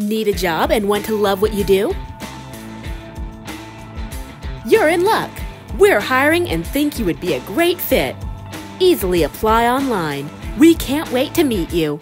Need a job and want to love what you do? You're in luck. We're hiring and think you would be a great fit. Easily apply online. We can't wait to meet you.